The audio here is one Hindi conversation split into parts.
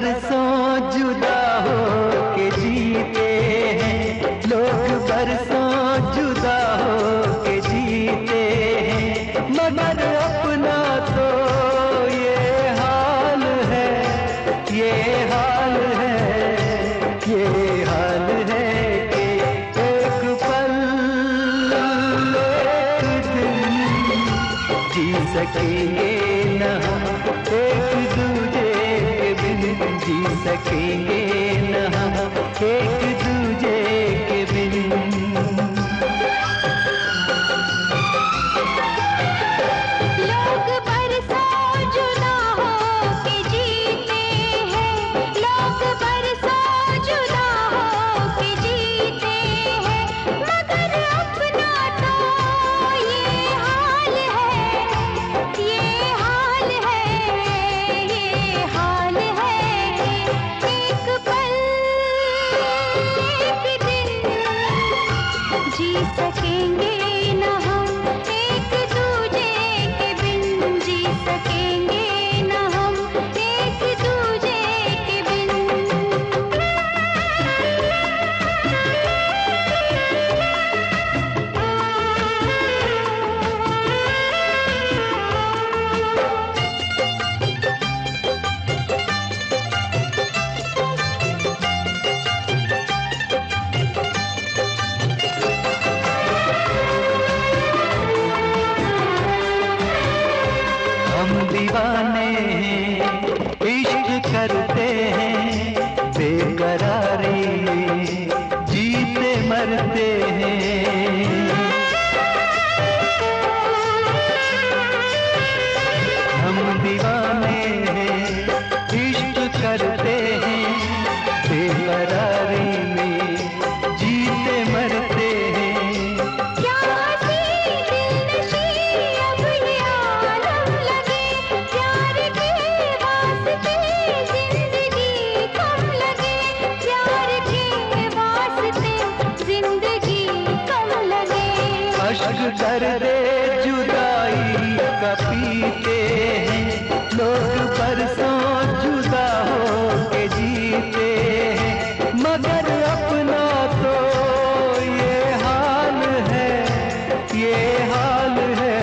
बरसों जुदा हो के जीते हैं। लोग बरसों जुदा हो के जीते हैं। मगर अपना तो ये हाल है, ये हाल है, ये हाल है कि जी सकेंगे न। एक जी सकेंगे न। एक जी सकेंगे दीवाने हैं इश्क करते हैं बेकरारी जीते मरते हैं। हम दीवाने दर्दे जुदाई का पीते हैं। लोग बरसों जुदा हो के जीते हैं। मगर अपना तो ये हाल है, ये हाल है,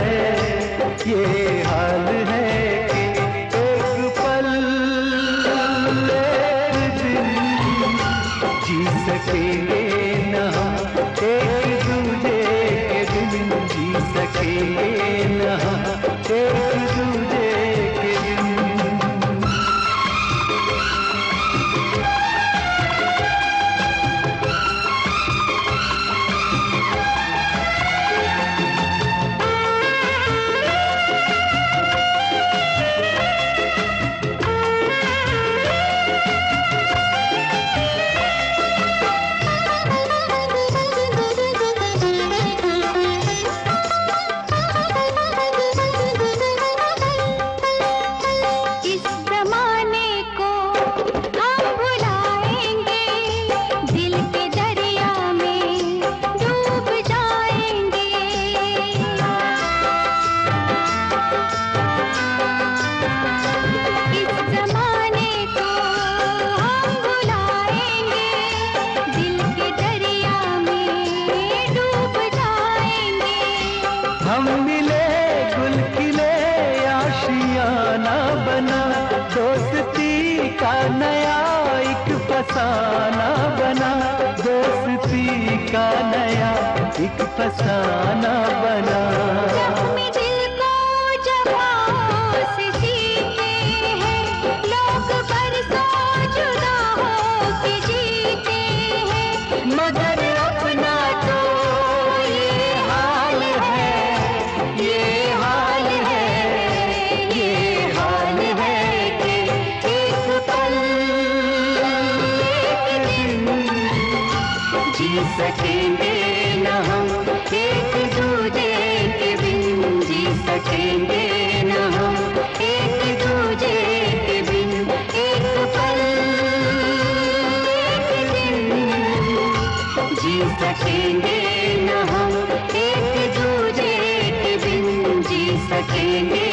ये हाल है एक पल दिन जी सकेंगे। हम दोस्ती का नया एक फसाना बना। दोस्ती का नया एक फसाना बना। सकेंगे न हम। एक दूजे के बिन जी सकेंगे न हम। एक दूजे के बिन एक पल जी सकेंगे न हम। एक दूजे के बिन जी सकेंगे